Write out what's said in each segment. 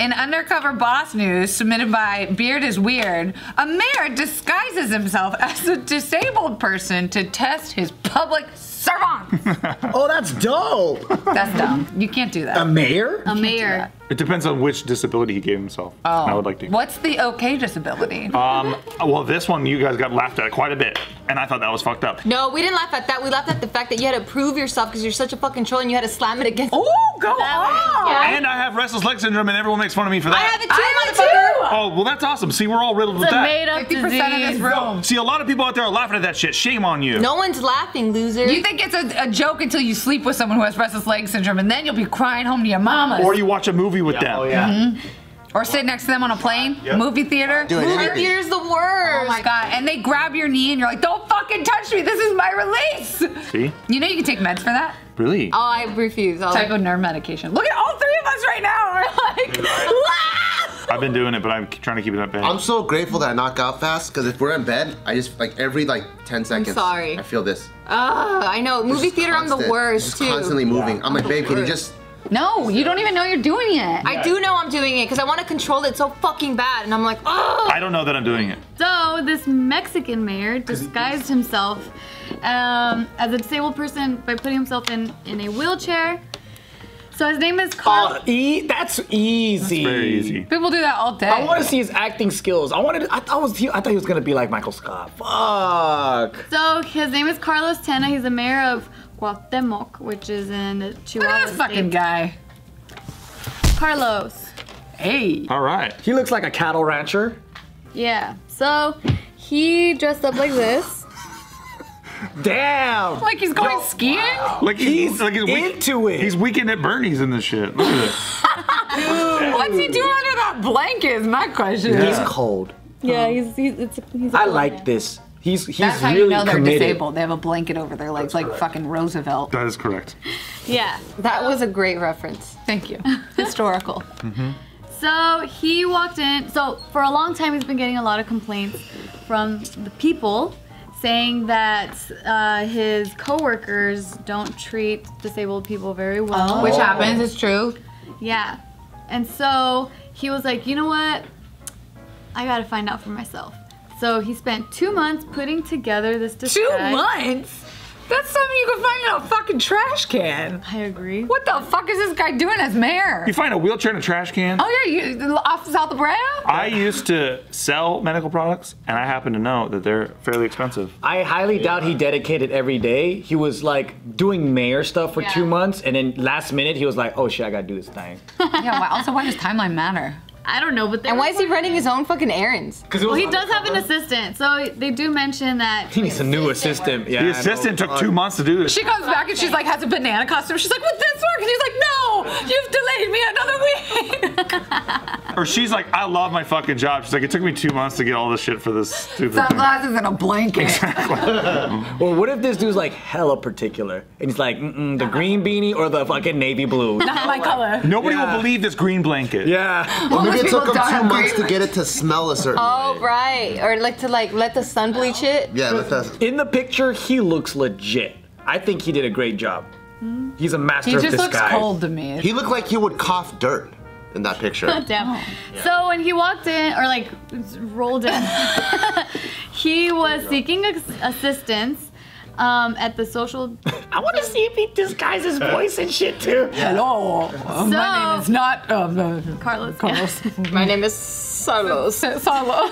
In undercover boss news submitted by Beard is Weird, a mayor disguises himself as a disabled person to test his public servants. Oh, that's dope. That's dumb. You can't do that. A mayor? A mayor. It depends on which disability he gave himself. Oh. I would like to. What's the okay disability? Um, well, this one you guys got laughed at quite a bit, and I thought that was fucked up. No, we didn't laugh at that. We laughed at the fact that you had to prove yourself because you're such a fucking troll and you had to slam it against. oh, go on. And I have restless leg syndrome, and everyone makes fun of me for that. I have that. it too, I have it motherfucker. Oh, well, that's awesome. See, we're all riddled with It's a that. made up 50% disease. of this room. See, a lot of people out there are laughing at that shit. Shame on you. No one's laughing, loser. You think it's a, a joke until you sleep with someone who has restless leg syndrome, and then you'll be crying home to your mama. Or you watch a movie with them. Oh, yeah. Or sit next to them on a plane, Yep. movie theater. Doing Movie anything. theater's the worst. Oh my god! And they grab your knee, and you're like, "Don't fucking touch me! This is my release." See? You know you can take meds for that Really? Oh, I refuse. I'll- type of nerve medication. Look at all three of us right now. We're like, "Ah!" I've been doing it, but I'm trying to keep it up bad. I'm so grateful that I knock out fast because if we're in bed, I just like every like 10 seconds. I'm sorry. I feel this. Ugh, I know. Movie Just theater, I'm the constant- worst just too. Constantly moving. I'm like, babe, can you just? No, you don't even know you're doing it. I do know I'm doing it because I want to control it so fucking bad, and I'm like, oh. I don't know that I'm doing it. So this Mexican mayor disguised himself um, as a disabled person by putting himself in in a wheelchair. So his name is Carl. Uh, e- that's easy. Very easy. People do that all day. I want to see his acting skills. I wanted. I thought was. He, I thought he was gonna be like Michael Scott. Fuck. So his name is Carlos Tena. He's the mayor of Cuauhtemoc, which is in the Look Chihuahua at this fucking state. guy. Carlos. Hey. All right. He looks like a cattle rancher. Yeah. So he dressed up like this. Damn. Like he's going skiing? Like he's, like he's weak- into it. He's weekend at Bernie's in this shit. Look at this. What's he doing under that blanket? Is my question. He's cold. Yeah, he's he's it's he's. I like this. He's he's That's how really you know they're committed. disabled. They have a blanket over their legs, like fucking Roosevelt. That is correct. Yeah. That was a great reference. Thank you. Historical. So he walked in. So for a long time, he's been getting a lot of complaints from the people saying that uh, his coworkers don't treat disabled people very well. Which happens, it's true. Yeah. And so he was like, you know what? I gotta find out for myself. So he spent two months putting together this disguise. Two months? That's something you can find in a fucking trash can. I agree. What the fuck is this guy doing as mayor? You find a wheelchair in a trash can? Oh yeah, you off the South of Brea? I used to sell medical products, and I happen to know that they're fairly expensive. I highly doubt he dedicated every day. He was like doing mayor stuff for Yeah. two months, and then last minute he was like, "Oh shit, I gotta do this thing." yeah. Why, also, why does timeline matter? I don't know, but they And why is he running his own fucking errands? Because Well, he does have an assistant, so they do mention that. He needs a new assistant. Yeah. The assistant took two months to do this. She comes back and she's like has a banana costume. She's like, "Would this work?" And he's like, "No, you've delayed me another week." Or she's like, I love my fucking job. She's like, it took me two months to get all this shit for this stupid thing. Sunglasses and a blanket. Exactly. well, what if this dude's like hella particular, and he's like, Mm-mm, the green beanie or the fucking navy blue? Not my color. Nobody Yeah. will believe this green blanket. yeah. Or maybe it took them two months great- to get it to smell a certain Oh, way. right. Or like to like let the sun bleach it. Yeah, let that. In the picture, he looks legit. I think he did a great job. He's a master He of just disguise. looks cold to me. He looked like he would cough dirt in that picture. Damn. Oh. So when he walked in, or like rolled in, he was seeking assistance um, at the social. I want to see if he disguises voice and shit too. Hello, uh, my name is not uh, uh, Carlos. Carlos. My name is Salos. Salo.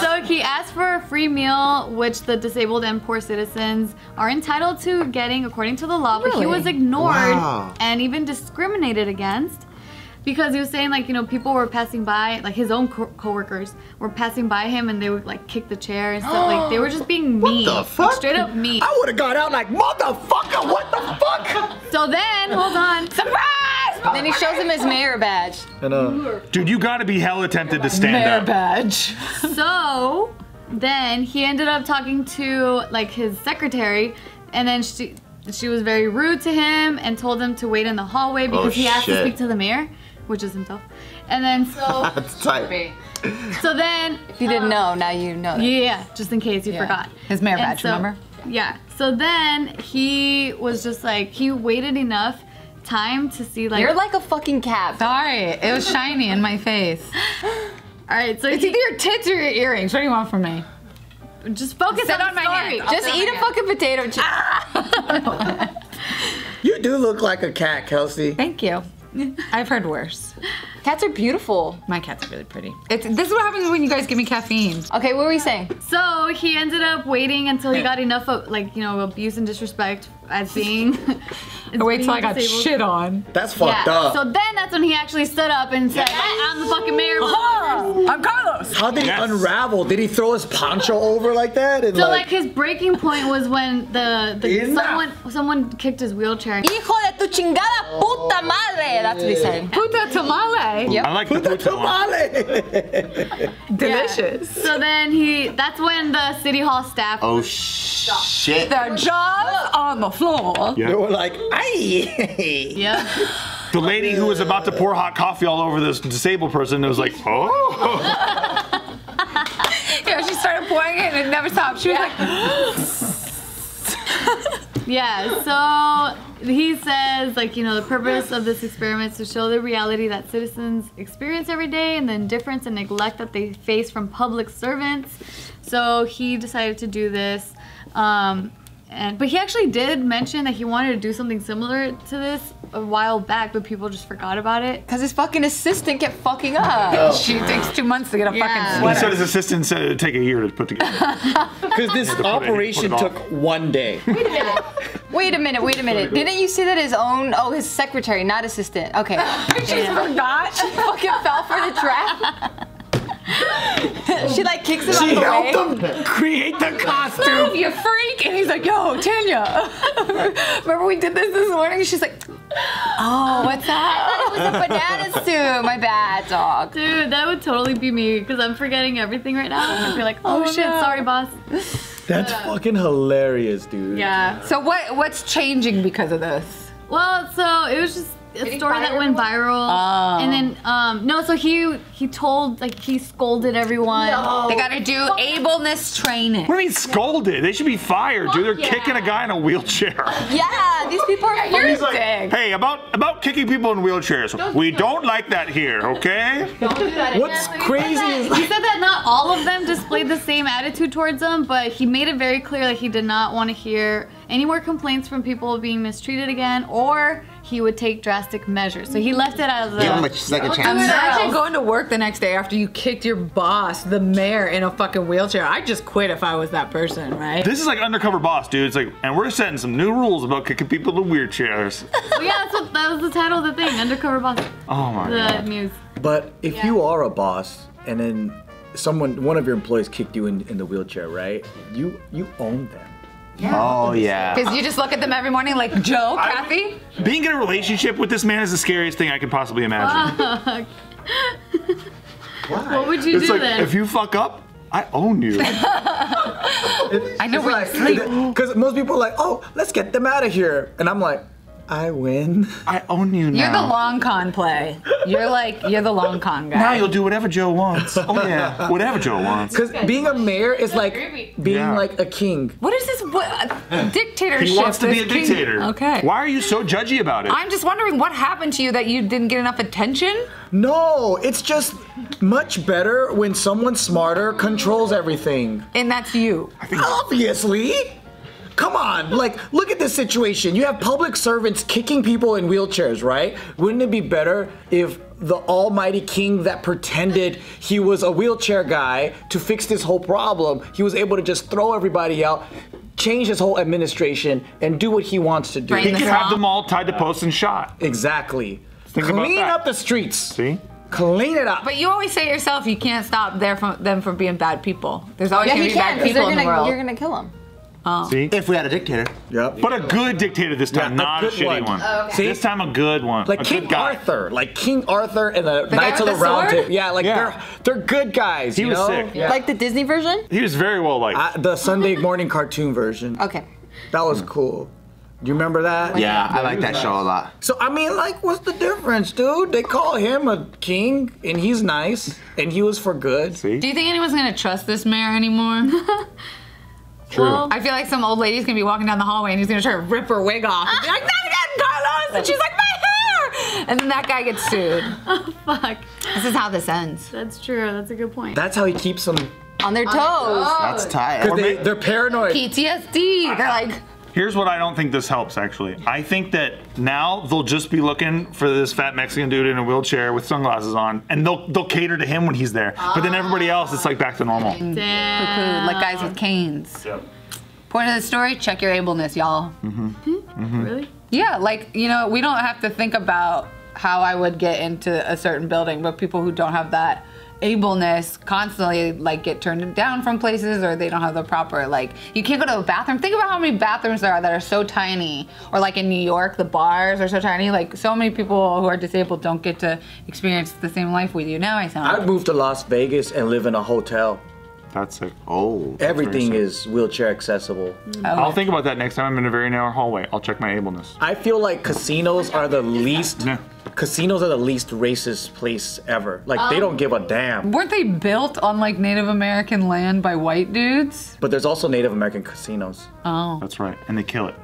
So he asked for a free meal, which the disabled and poor citizens are entitled to getting according to the law, but he was ignored Wow. and even discriminated against because he was saying like you know people were passing by like his own co- coworkers were passing by him and they would like kick the chair and stuff like they were just being mean the Like, straight up mean I would have got out like motherfucker. What the fuck? so then hold on Surprise! Then he shows him his mayor badge. And, uh, Dude, you gotta be hella tempted to stand Mayor up. badge. so then he ended up talking to like his secretary and then she she was very rude to him and told him to wait in the hallway because he asked to speak to the mayor which is himself and then so That's tight. so then If you didn't know, now you know. That. yeah just in case you Yeah. forgot His mayor badge, so- remember? yeah so then he was just like he waited enough time to see like. You're like a fucking cat. Sorry, it was shiny in my face. all right, so It's he, either your tits or your earrings. What do you want from me? just focus Sit on, on my story. Just eat a fucking potato chip. You do look like a cat, Kelsey. Thank you. I've heard worse. Cats are beautiful. My cat's are really pretty. It's this is what happens when you guys give me caffeine. Okay, what were we saying? So he ended up waiting until he got enough of like you know abuse and disrespect as being. as Wait being till I got disabled. shit on. That's fucked Yeah. up. So then that's when he actually stood up and said, "I'm the fucking mayor." Oh, I'm Carlos. How did Yes. he unravel? Did he throw his poncho over like that? And So like like, his breaking point was when the, the Enough. someone someone kicked his wheelchair. Hijo de tu chingada puta madre. That's what he said. Puta tamale. Yep. I like the the puta tamale. Delicious. So then he that's when the city hall staff Oh shit. Their jaws on the floor. They were like, "Aye." yeah The lady who was about to pour hot coffee all over this disabled person was like, oh. Yeah, she started pouring it and it never stopped. She was like, yeah so he says like you know the purpose of this experiment is to show the reality that citizens experience every day and the indifference and neglect that they face from public servants. So he decided to do this. Um, and but he actually did mention that he wanted to do something similar to this a while back but people just forgot about it Cause his fucking assistant kept fucking up. Oh. she takes two months to get a Yeah. fucking He said his assistant said it'd take a year to put together. Because this put it- operation it took one day. Wait a minute. Wait a minute. Wait a minute. Didn't you see that his own? Oh, his secretary, not assistant. Okay. She forgot. She fucking fell for the trap. she like kicks it She out the way. helped him create the costume. Move, you freak! And he's like, yo, Tanya. Remember we did this this morning? She's like, oh, what's that? It was a banana suit. My bad, dog. dude that would totally be me because i'm forgetting everything right now i feel like oh, oh, shit no. sorry boss That's fucking hilarious, dude. yeah So what? what's changing because of this? Well, so it was just a he story that went viral, Oh. and then um no, so he he told like he scolded everyone. They gotta do ableness training. What do you mean scolded? They should be fired, dude. They're yeah. kicking a guy in a wheelchair. Yeah, these people are You're fucking. sick. Hey, about about kicking people in wheelchairs. we don't like that here, okay? What's crazy is He said that not all of them displayed the same attitude towards him, but he made it very clear that he did not want to hear any more complaints from people being mistreated again, or he would take drastic measures. So he left it as a. Give him a second chance. Imagine going to work the next day after you kicked your boss, the mayor, in a fucking wheelchair. I'd just quit if I was that person, right? This is like undercover boss, dude. It's like, and we're setting some new rules about kicking people in wheelchairs. Well, yeah, that's what, that was the title of the thing, Undercover Boss, Oh my the god. The news. But if you are a boss and then someone, one of your employees kicked you in, in the wheelchair, right? You you own them. Oh yeah. Because you just look at them every morning like, Joe, I- Kathy? Being in a relationship with this man is the scariest thing I could possibly imagine. What would you it's do like then? if you fuck up, I own you. I know where you sleep. Because most people are like, oh, let's get them out of here. And I'm like, I win. I own you now. You're the long con play. You're like, you're the long con guy. Now you'll do whatever Joe wants. Oh yeah, whatever Joe wants. Because being a mayor is like being Yeah. like a king. What is this what, dictatorship? He wants to be a this king- dictator. Okay. Why are you so judgy about it? I'm just wondering what happened to you that you didn't get enough attention? No, it's just much better when someone smarter controls everything. And that's you. Obviously. Come on, like, look at this situation. You have public servants kicking people in wheelchairs, right? Wouldn't it be better if the almighty king that pretended he was a wheelchair guy to fix this whole problem, he was able to just throw everybody out, change his whole administration, and do what he wants to do? He the could have them all tied to posts and shot. Exactly. Think about Clean that. up the streets. See? Clean it up. But you always say yourself you can't stop there from them from being bad people. There's always Yeah, gonna be can. bad 'cause people they're in the gonna, world. You're gonna kill him. See? If we had a dictator. Yep. But a good dictator this time, Yeah, not a good shitty one. one. Oh, okay. See? This time a good one. Like a King good guy. Arthur, like King Arthur and the, guy Knights of the the Round? Table. Yeah, like Yeah. they're they're good guys. He you was know? sick. Yeah. Like the Disney version? He was very well liked. I- the Sunday morning cartoon version. Okay. That was cool. Do you remember that? Yeah, I like that show a lot. So I mean, like, what's the difference, dude? They call him a king, and he's nice, and he was for good. See? Do you think anyone's gonna trust this mayor anymore? True. Well, I feel like some old lady's gonna be walking down the hallway and he's gonna try to rip her wig off and be like, not again, Carlos! And she's like, my hair! and then that guy gets sued. oh Fuck. This is how this ends. That's true. That's a good point. That's how he keeps them. On their toes. That's tight. Because they, they're paranoid. PTSD. They're like, Here's what I don't think this helps actually. I think that now they'll just be looking for this fat Mexican dude in a wheelchair with sunglasses on, and they'll they'll cater to him when he's there. But then everybody ah. else, it's like back to normal. Damn. like guys with canes. Yep. Point of the story: check your ableness, y'all. Mm-hmm. Mm-hmm. Mm-hmm. Really? Yeah, like you know, we don't have to think about how I would get into a certain building, but people who don't have that ableness constantly like get turned down from places or they don't have the proper like you can't go to a bathroom think about how many bathrooms there are that are so tiny or like in new york the bars are so tiny like so many people who are disabled don't get to experience the same life we do now i sound I'd move to Las Vegas and live in a hotel. That's oh, sick. Oh. Everything is wheelchair accessible. Oh. I'll think about that next time I'm in a very narrow hallway. I'll check my ableness. I feel like casinos are the least. Yeah. Casinos are the least racist place ever. Like they um, don't give a damn. weren't they built on like native american land by white dudes But there's also Native American casinos. oh That's right, and they kill it.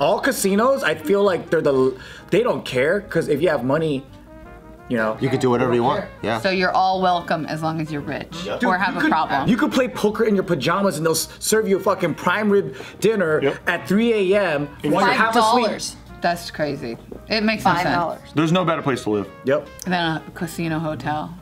All casinos, I feel like they're the. They don't care because if you have money, you know. You could do whatever you want. Yeah. so you're all welcome as long as you're rich Dude, or have a could- problem You could play poker in your pajamas and they'll serve you a fucking prime rib dinner Yep. at 3 a.m. while you're Five half asleep. Dollars. that's crazy it makes no sense. There's no better place to live. Yep. than a casino hotel